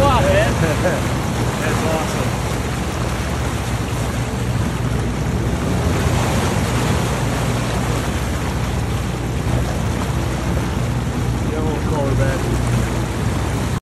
agora, é? É nossa.